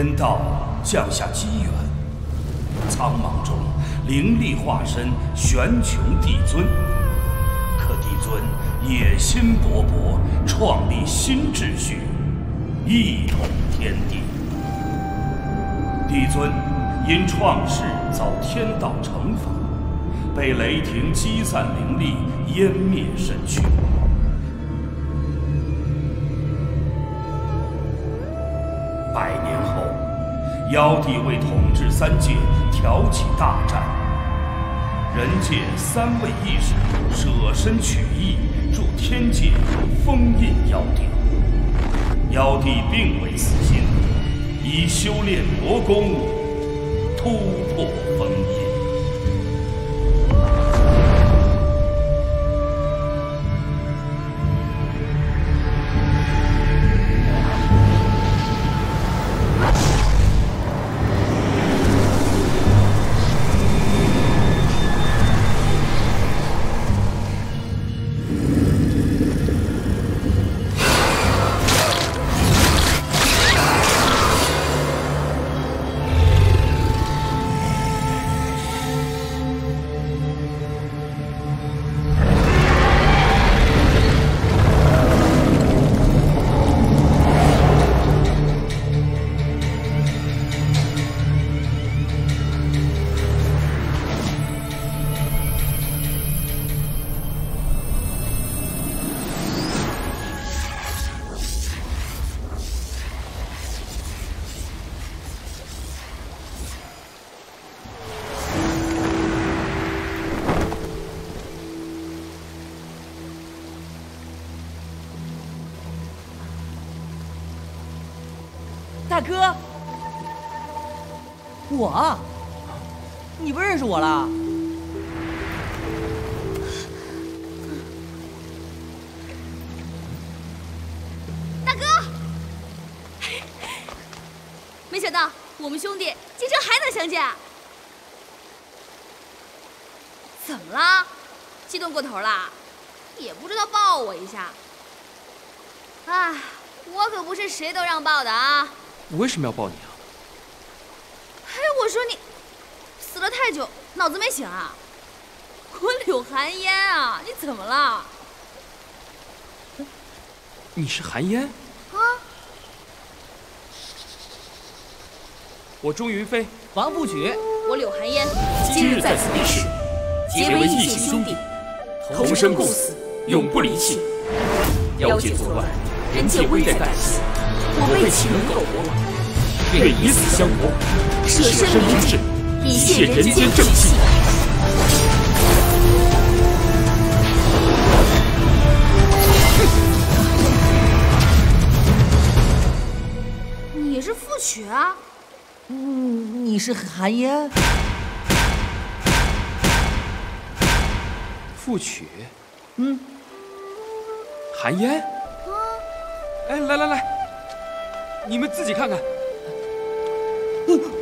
天道降下机缘，苍茫中灵力化身玄穹帝尊。可帝尊野心勃勃，创立新秩序，一统天地。帝尊因创世遭天道惩罚，被雷霆击散灵力，湮灭身躯。妖帝为统治三界，挑起大战。人界三位义士舍身取义，助天界封印妖帝。妖帝并未死心，以修炼魔功突破我，你不认识我了？大哥，没想到我们兄弟今生还能相见啊！怎么了？激动过头了？也不知道抱我一下。哎，我可不是谁都让抱的啊！我为什么要抱你啊？哎，我说你死了太久，脑子没醒啊？我柳寒烟啊，你怎么了？你是寒烟？啊？我钟云飞，王不举，我柳寒烟，今日在此立誓，结为异姓兄弟，同生共死，永不离弃。妖界作乱，人界危在旦夕，我辈岂能苟活？愿以死相搏，舍身明志，以泄人间正气。你是傅曲啊？嗯，你是韩烟？傅曲，嗯，韩烟。哎，来来来，你们自己看看。老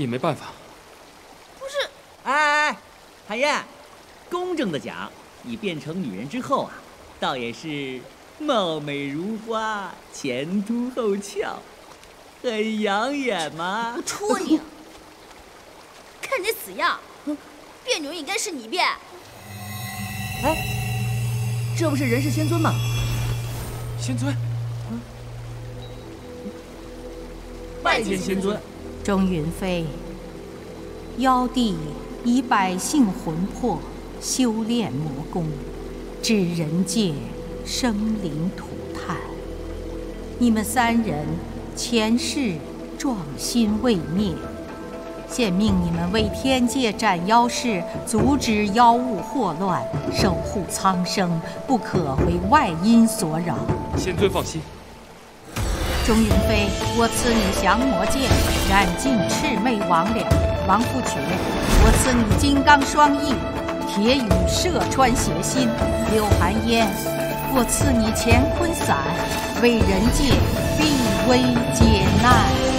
也没办法。不是，哎哎，海燕，公正的讲，你变成女人之后啊，倒也是貌美如花，前凸后翘，很养眼嘛。我戳你！看这死样，变女应该是你变。哎，这不是人世仙尊吗？仙尊，拜见仙尊。钟云飞，妖帝以百姓魂魄修炼魔功，至人界生灵涂炭。你们三人前世壮心未灭，现命你们为天界斩妖事，阻止妖物祸乱，守护苍生，不可为外因所扰。仙尊放心。钟云飞，我赐你降魔剑，斩尽魑魅魍魉。王富群，我赐你金刚双翼，铁羽射穿邪心。柳寒烟，我赐你乾坤伞，为人界避危解难。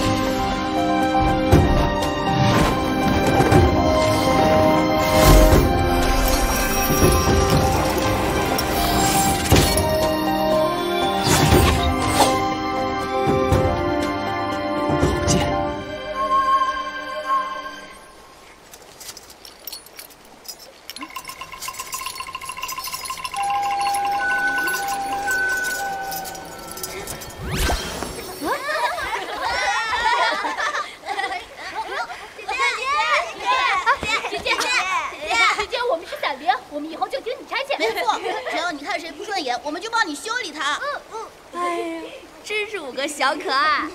小可爱，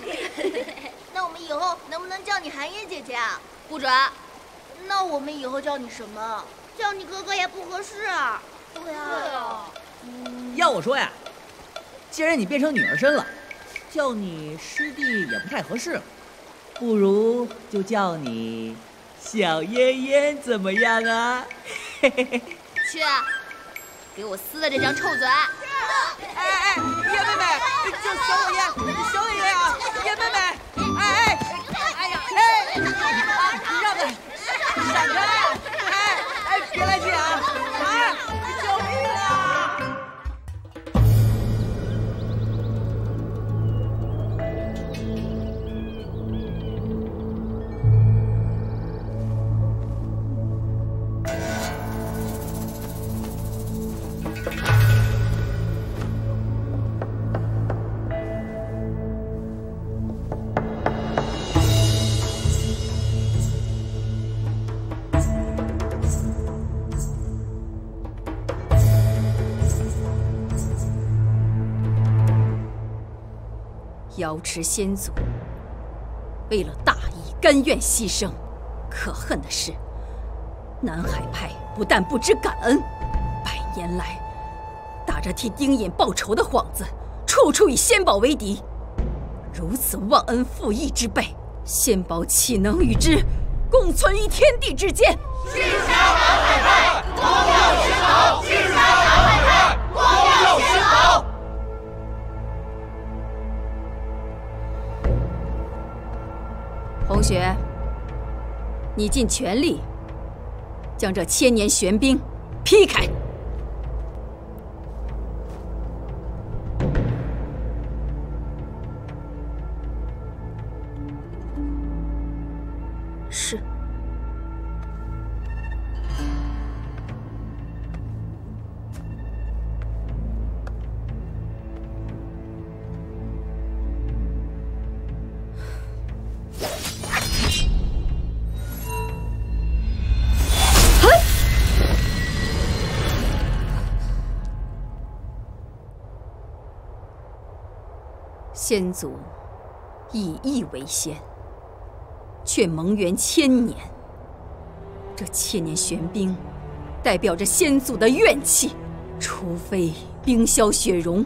那我们以后能不能叫你寒烟姐姐啊？不准。那我们以后叫你什么？叫你哥哥也不合适啊。对啊。要我说呀，既然你变成女儿身了，叫你师弟也不太合适，不如就叫你小烟烟怎么样啊？去，给我撕了这张臭嘴！哎哎，叶妹妹，就小我叶，小我叶啊，叶妹妹，哎哎，哎呀，哎，你让开，闪开，哎哎，别来劲啊，瑶池仙祖为了大义，甘愿牺牲。可恨的是，南海派不但不知感恩，百年来打着替丁隐报仇的幌子，处处与仙宝为敌。如此忘恩负义之辈，仙宝岂能与之共存于天地之间？擒杀南海派，光耀仙宝！擒杀南海红雪，你尽全力将这千年玄冰劈开。先祖以义为先，却蒙冤千年。这千年玄冰，代表着先祖的怨气。除非冰消雪融，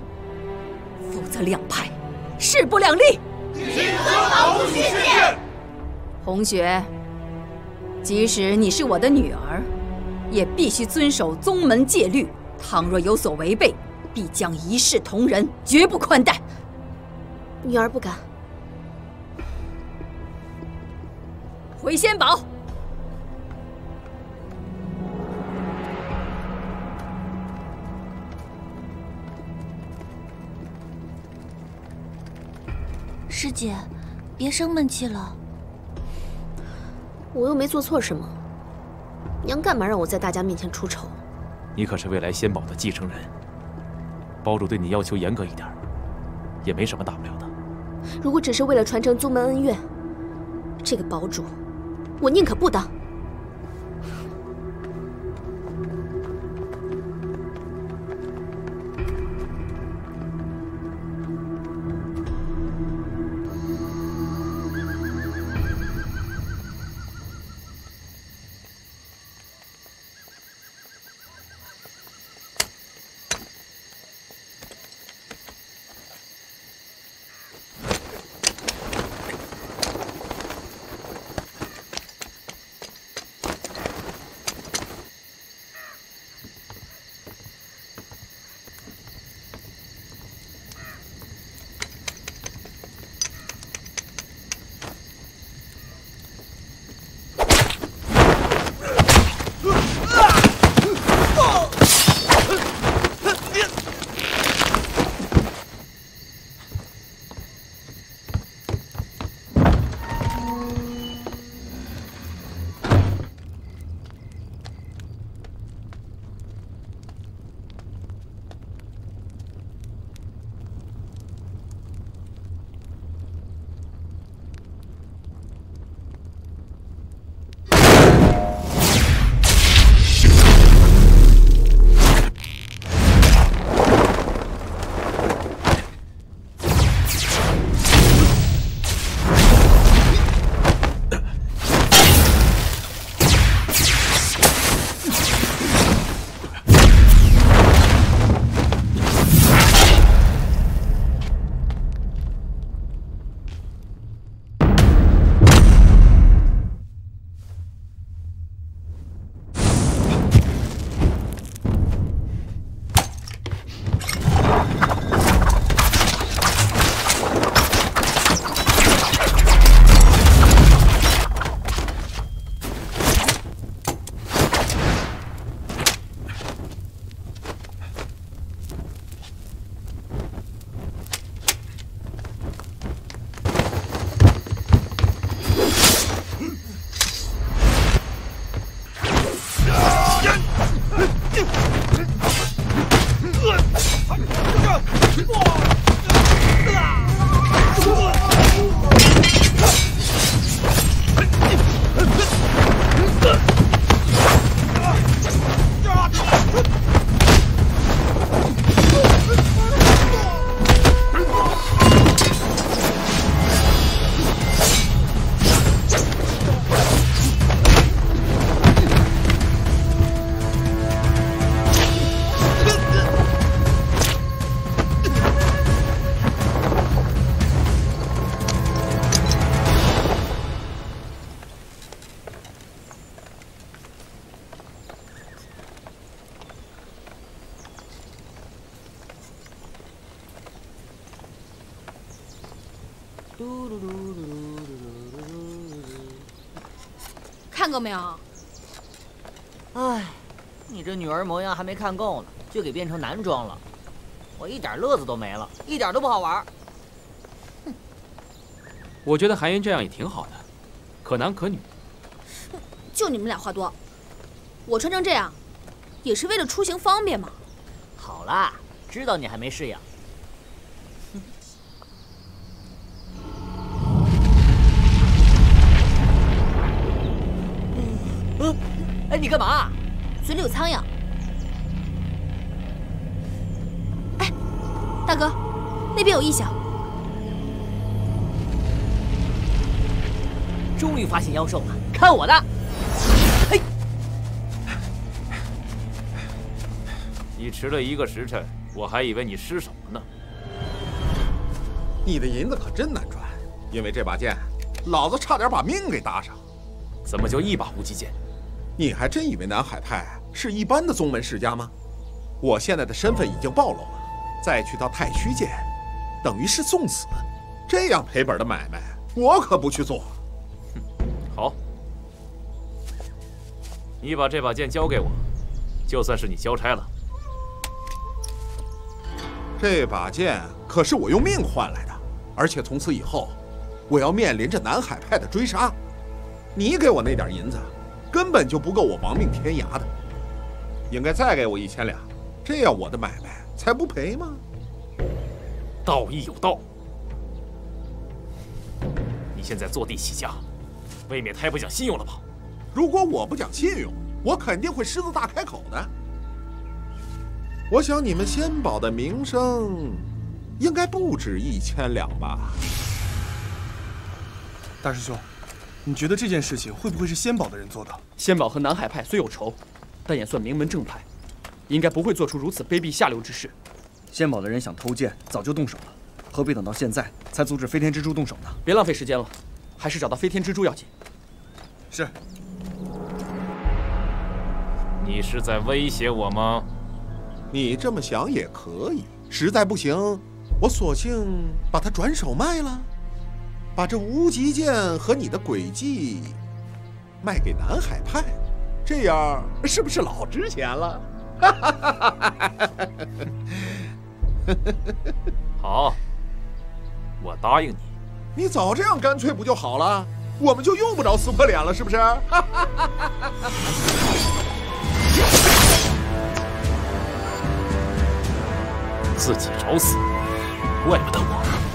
否则两派势不两立。谨遵老祖训诫。红雪，即使你是我的女儿，也必须遵守宗门戒律。倘若有所违背，必将一视同仁，绝不宽待。女儿不敢。回仙堡。师姐，别生闷气了。我又没做错什么，娘干嘛让我在大家面前出丑？你可是未来仙堡的继承人，包主对你要求严格一点，也没什么大不了。如果只是为了传承宗门恩怨，这个堡主，我宁可不当。看够没有？哎，你这女儿模样还没看够呢，就给变成男装了，我一点乐子都没了，一点都不好玩。哼，我觉得韩云这样也挺好的，可男可女。就你们俩话多，我穿成这样，也是为了出行方便嘛。好啦，知道你还没适应。你干嘛？嘴里有苍蝇。哎，大哥，那边有异响。终于发现妖兽了，看我的！嘿，你迟了一个时辰，我还以为你失手了呢。你的银子可真难赚，因为这把剑，老子差点把命给搭上。怎么就一把无极剑？你还真以为南海派是一般的宗门世家吗？我现在的身份已经暴露了，再去到太虚界，等于是送死。这样赔本的买卖，我可不去做。哼，好，你把这把剑交给我，就算是你交差了。这把剑可是我用命换来的，而且从此以后，我要面临着南海派的追杀。你给我那点银子，根本就不够我亡命天涯的，应该再给我一千两，这样我的买卖才不赔吗？道义有道，你现在坐地起价，未免太不讲信用了吧？如果我不讲信用，我肯定会狮子大开口的。我想你们仙宝的名声，应该不止一千两吧？大师兄。你觉得这件事情会不会是仙宝的人做的？仙宝和南海派虽有仇，但也算名门正派，应该不会做出如此卑鄙下流之事。仙宝的人想偷剑，早就动手了，何必等到现在才阻止飞天蜘蛛动手呢？别浪费时间了，还是找到飞天蜘蛛要紧。是。你是在威胁我吗？你这么想也可以。实在不行，我索性把它转手卖了。把这无极剑和你的诡计卖给南海派，这样是不是老值钱了？好，我答应你。你早这样干脆不就好了？我们就用不着撕破脸了，是不是？自己找死，怪不得我。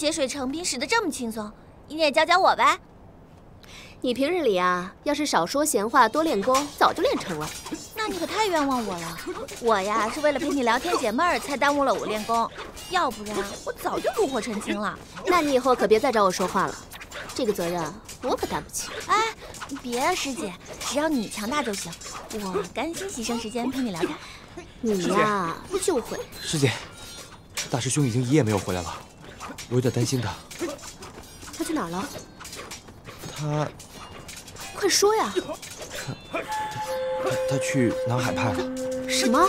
你这结水成冰使得这么轻松，你也教教我呗。你平日里啊，要是少说闲话，多练功，早就练成了。那你可太冤枉我了。我呀，是为了陪你聊天解闷儿，才耽误了我练功。要不然我早就炉火纯青了。那你以后可别再找我说话了，这个责任我可担不起。哎，别啊，师姐，只要你强大就行，我甘心牺牲时间陪你聊天。你呀，就会。师姐，大师兄已经一夜没有回来了。我有点担心他，他去哪儿了？他，快说呀！他他他去南海派了。什么？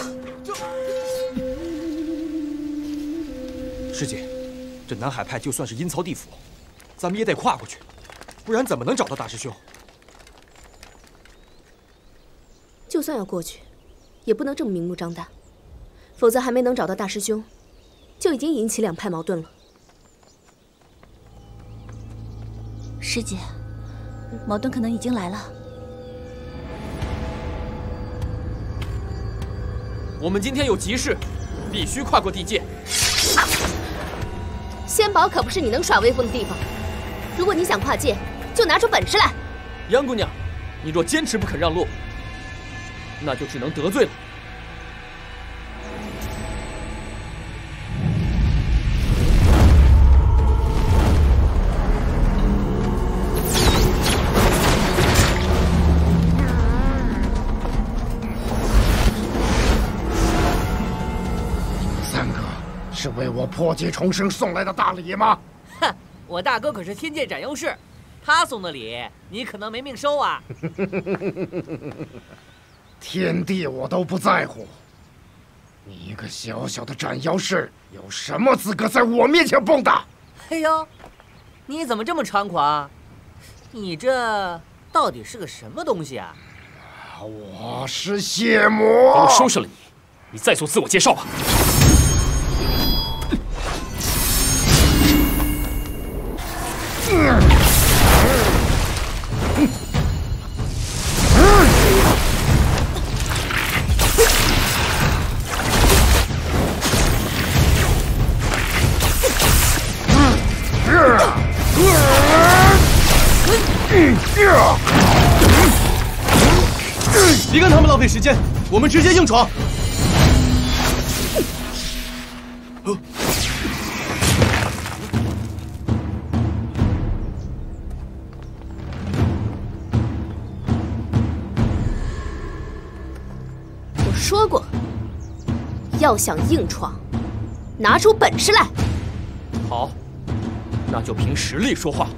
师姐，这南海派就算是阴曹地府，咱们也得跨过去，不然怎么能找到大师兄？就算要过去，也不能这么明目张胆，否则还没能找到大师兄，就已经引起两派矛盾了。师姐，矛盾可能已经来了。我们今天有急事，必须跨过地界。仙宝可不是你能耍威风的地方。如果你想跨界，就拿出本事来。杨姑娘，你若坚持不肯让路，那就只能得罪了。我破戒重生送来的大礼吗？哼，我大哥可是天界斩妖士，他送的礼你可能没命收啊！天地我都不在乎，你一个小小的斩妖士，有什么资格在我面前蹦跶？哎呦，你怎么这么猖狂？你这到底是个什么东西啊？我是血魔。等我收拾了你，你再做自我介绍吧。费时间，我们直接硬闯。我说过，要想硬闯，拿出本事来。好，那就凭实力说话。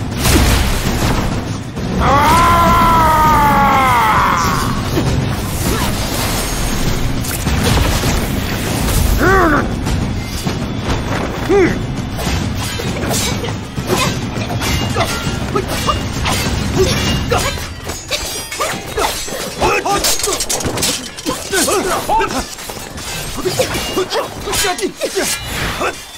目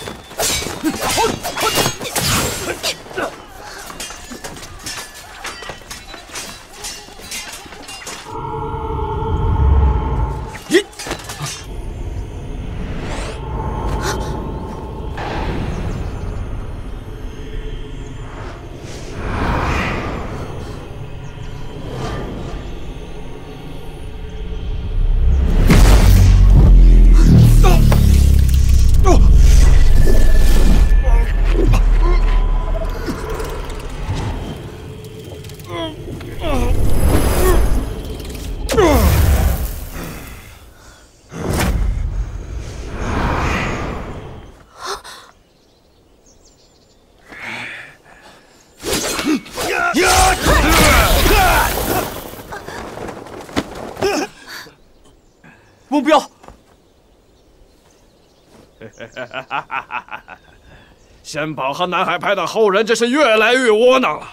仙宝和南海派的后人真是越来越窝囊了，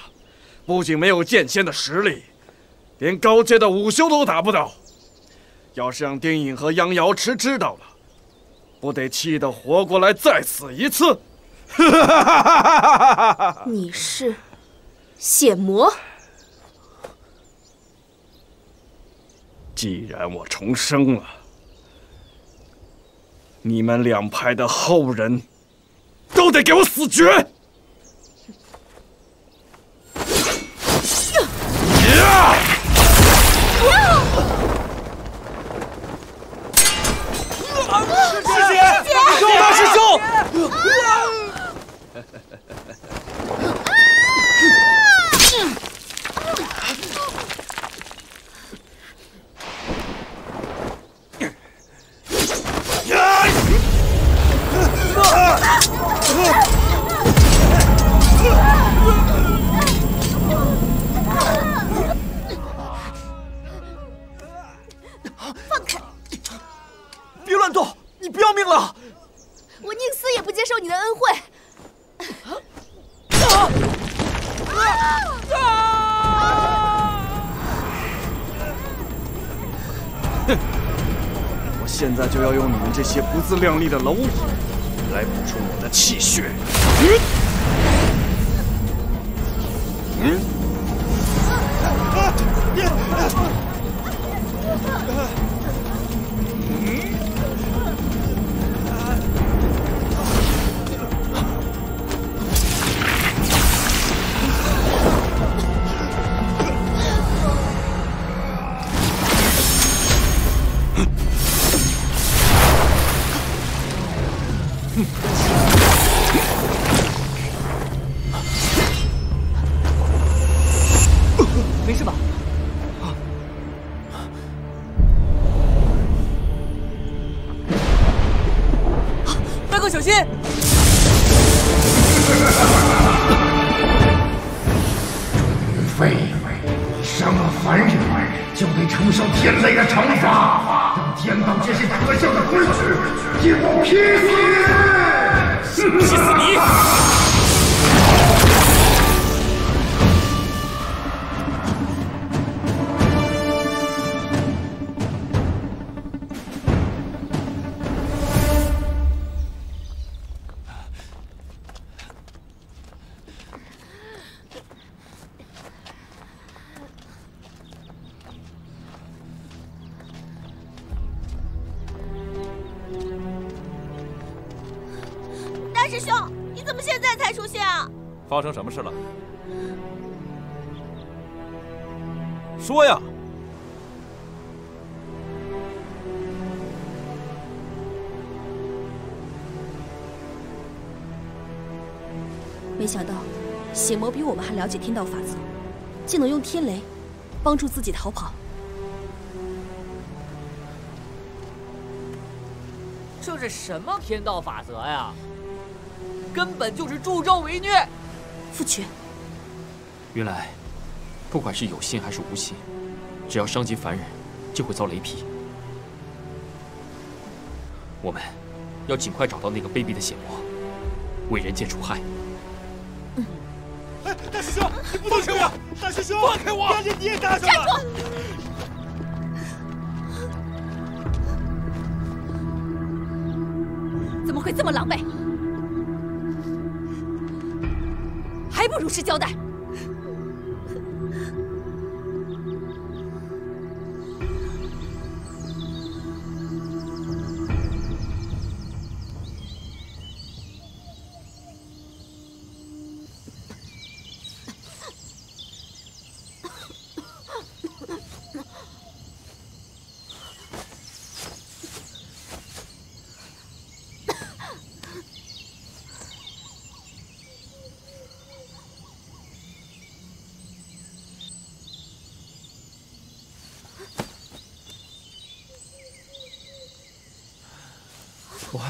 不仅没有剑仙的实力，连高阶的武修都打不到。要是让丁隐和杨瑶池知道了，不得气得活过来再死一次！你是血魔？既然我重生了，你们两派的后人都得给我死绝！这些不自量力的蝼蚁没想到，血魔比我们还了解天道法则，竟能用天雷帮助自己逃跑。这是什么天道法则呀？根本就是助纣为虐！父权。原来，不管是有心还是无心，只要伤及凡人，就会遭雷劈。我们要尽快找到那个卑鄙的血魔，为人界除害。师兄，你不能这样！大师兄，放开我！大姐你也搭上！站住！怎么会这么狼狈？还不如实交代！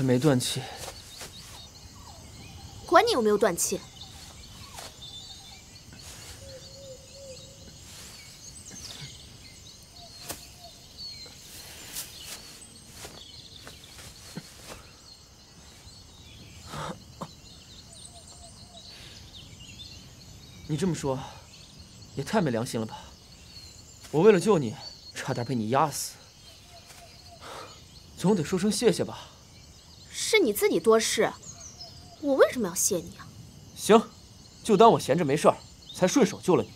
还没断气，管你有没有断气。你这么说，也太没良心了吧！我为了救你，差点被你压死，总得说声谢谢吧。是你自己多事，我为什么要谢你啊？行，就当我闲着没事儿，才顺手救了你。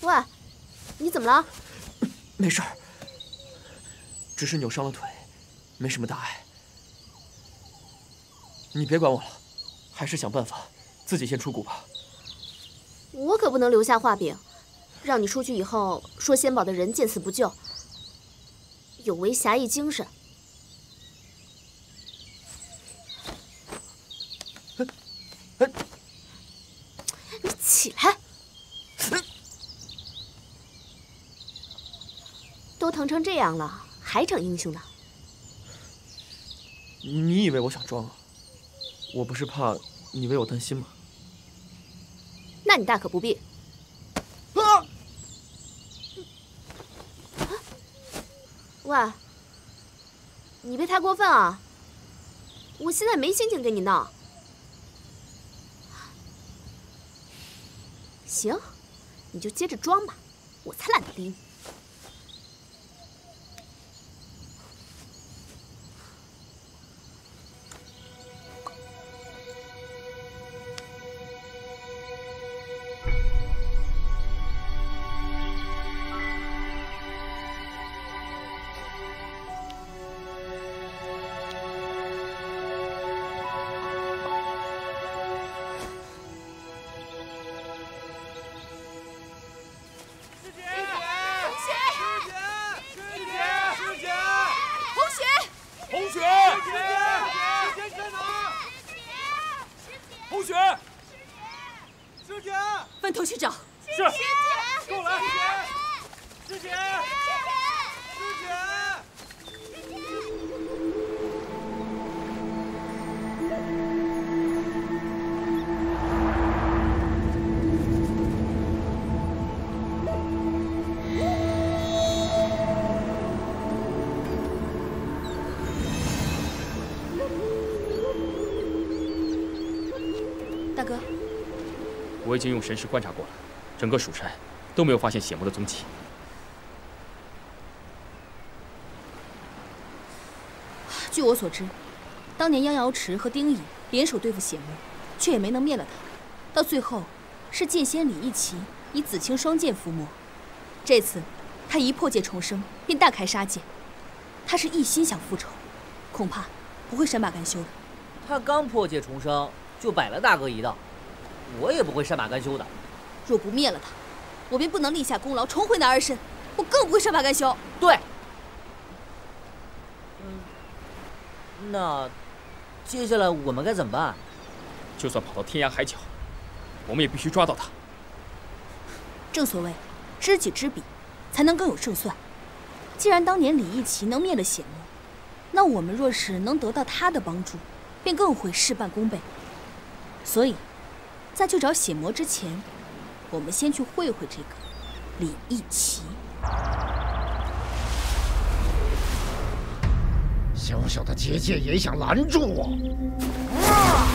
喂，你怎么了？没事儿，只是扭伤了腿，没什么大碍。你别管我了，还是想办法自己先出谷吧。我可不能留下画饼。让你出去以后说仙堡的人见死不救，有违侠义精神。你起来！都疼成这样了，还逞英雄呢？你以为我想装啊？我不是怕你为我担心吗？那你大可不必。喂，你别太过分啊！我现在没心情跟你闹。行，你就接着装吧，我才懒得理你。我已经用神识观察过了，整个蜀山都没有发现血魔的踪迹。据我所知，当年妖瑶池和丁乙联手对付血魔，却也没能灭了他。到最后，是剑仙李一奇以紫青双剑伏魔。这次，他一破戒重生，便大开杀戒。他是一心想复仇，恐怕不会善罢甘休的。他刚破戒重生，就摆了大哥一道，我也不会善罢甘休的。若不灭了他，我便不能立下功劳，重回男儿身，我更不会善罢甘休。对。嗯，那接下来我们该怎么办？就算跑到天涯海角，我们也必须抓到他。正所谓，知己知彼，才能更有胜算。既然当年李义奇能灭了血魔，那我们若是能得到他的帮助，便更会事半功倍。所以，在去找血魔之前，我们先去会会这个李义奇。小小的结界也想拦住我？啊！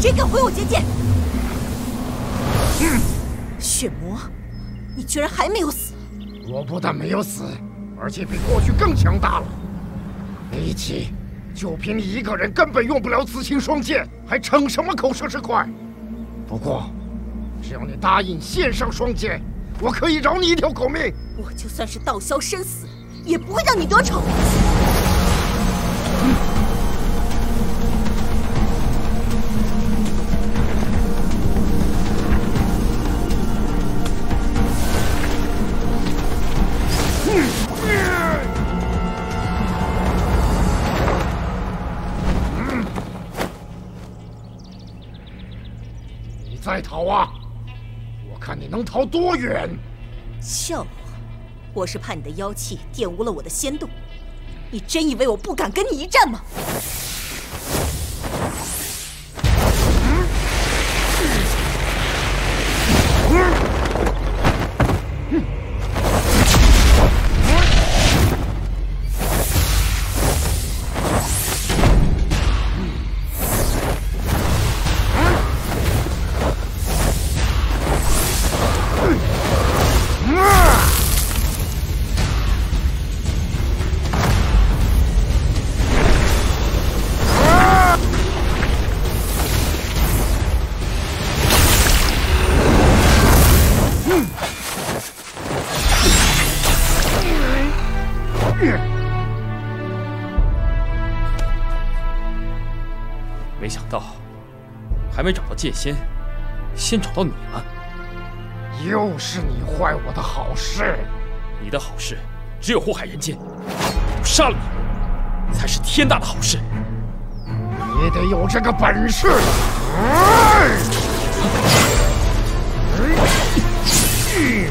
谁敢毁我结界？血魔，你居然还没有死！我不但没有死，而且比过去更强大了。李奇，就凭你一个人，根本用不了紫青双剑，还逞什么口舌之快？不过，只要你答应献上双剑，我可以饶你一条狗命。我就算是道消生死，也不会让你得逞。再逃啊！我看你能逃多远？笑话！我是怕你的妖气玷污了我的仙洞。你真以为我不敢跟你一战吗？剑仙，先找到你了。又是你坏我的好事！你的好事只有祸害人间，我杀了你，才是天大的好事。你得有这个本事！原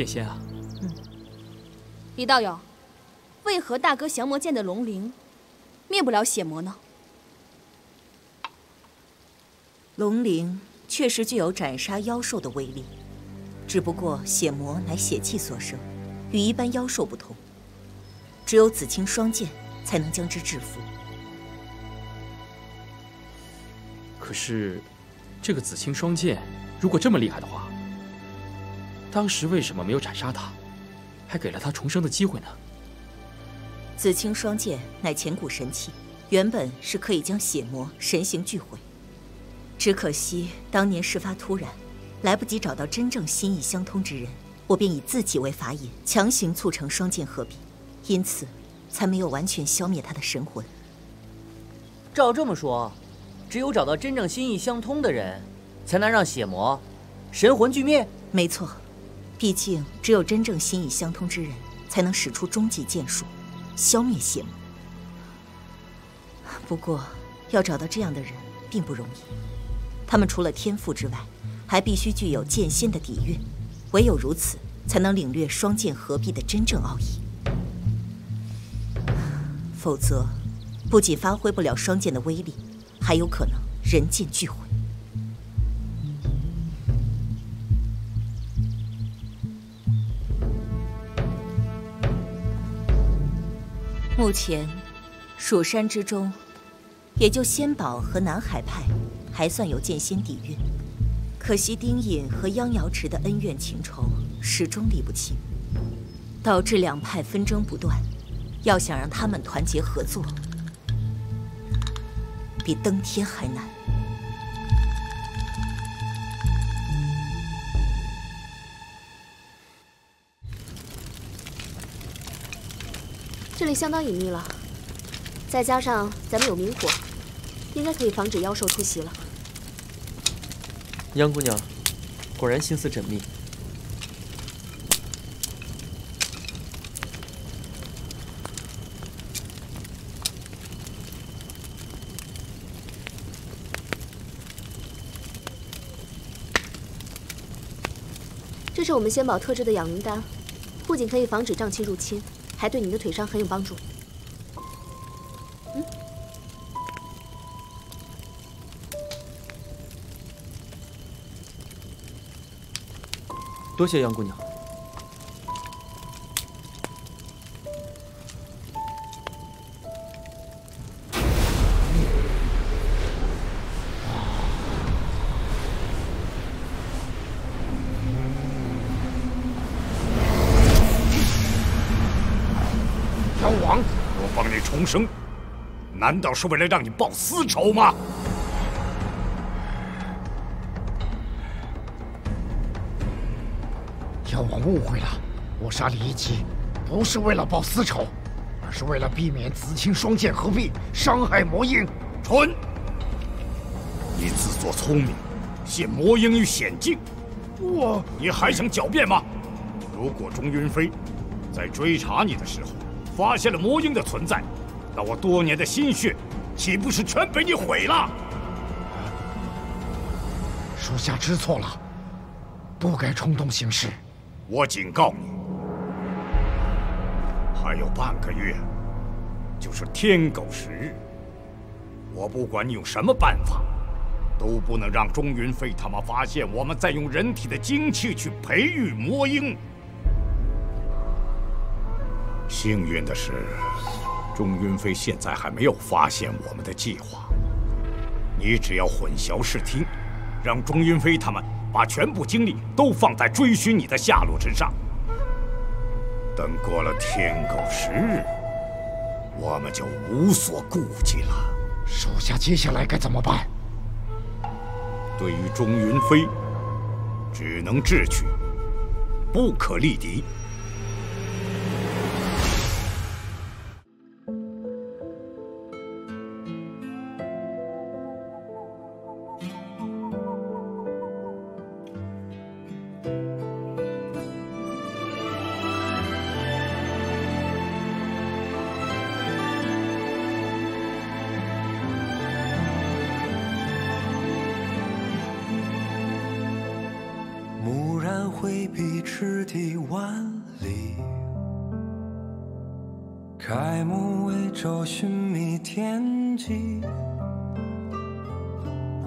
剑仙啊！嗯，李道友，为何大哥降魔剑的龙鳞灭不了血魔呢？龙鳞确实具有斩杀妖兽的威力，只不过血魔乃血气所生，与一般妖兽不同，只有紫青双剑才能将之制服。可是，这个紫青双剑如果这么厉害的话，当时为什么没有斩杀他，还给了他重生的机会呢？紫青双剑乃前古神器，原本是可以将血魔神形俱毁。只可惜当年事发突然，来不及找到真正心意相通之人，我便以自己为法眼，强行促成双剑合璧，因此才没有完全消灭他的神魂。照这么说，只有找到真正心意相通的人，才能让血魔神魂俱灭。没错。毕竟，只有真正心意相通之人，才能使出终极剑术，消灭邪魔。不过，要找到这样的人并不容易。他们除了天赋之外，还必须具有剑仙的底蕴，唯有如此，才能领略双剑合璧的真正奥义。否则，不仅发挥不了双剑的威力，还有可能人剑俱毁。目前，蜀山之中，也就仙宝和南海派还算有剑仙底蕴。可惜丁隐和央瑶池的恩怨情仇始终理不清，导致两派纷争不断。要想让他们团结合作，比登天还难。这里相当隐秘了，再加上咱们有明火，应该可以防止妖兽突袭了。杨姑娘，果然心思缜密。这是我们仙宝特制的养灵丹，不仅可以防止瘴气入侵，还对你的腿伤很有帮助。嗯，多谢杨姑娘。生，难道是为了让你报私仇吗？妖王误会了，我杀李一奇不是为了报私仇，而是为了避免紫青双剑合璧，伤害魔婴。蠢！你自作聪明，陷魔婴于险境。我，你还想狡辩吗？如果钟云飞在追查你的时候发现了魔婴的存在，那我多年的心血岂不是全被你毁了？属下知错了，不该冲动行事。我警告你，还有半个月，就是天狗食日。我不管你用什么办法，都不能让钟云飞他们发现我们在用人体的精气去培育魔婴。幸运的是，钟云飞现在还没有发现我们的计划。你只要混淆视听，让钟云飞他们把全部精力都放在追寻你的下落之上。等过了天狗十日，我们就无所顾忌了。属下接下来该怎么办？对于钟云飞，只能智取，不可力敌。蓦然回避，赤地万里。开目为昼，寻觅天际。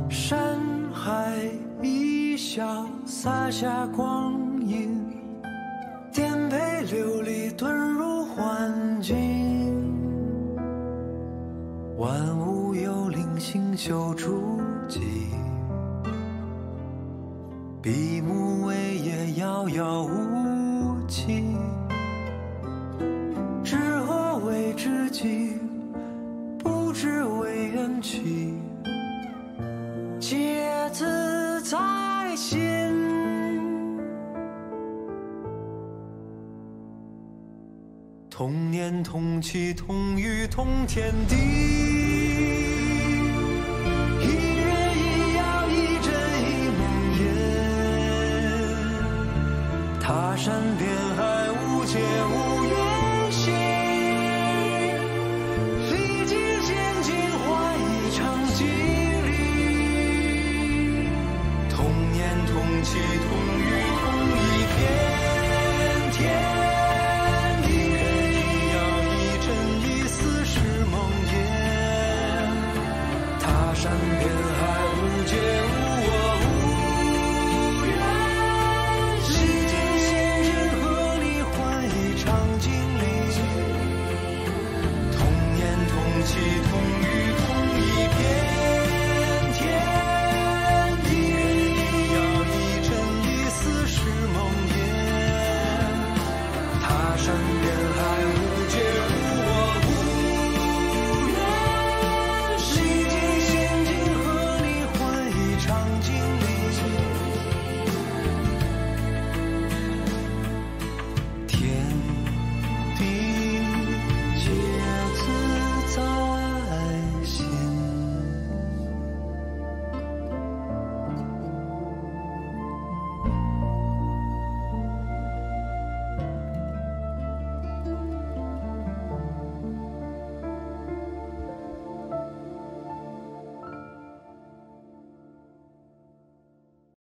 山海一笑，洒下光阴。颠沛流离，遁入幻境。万物有灵，星宿诸暨。闭目为夜，遥遥无期。知何为知己？不知为缘起。皆自在心。同年同气同语同天地。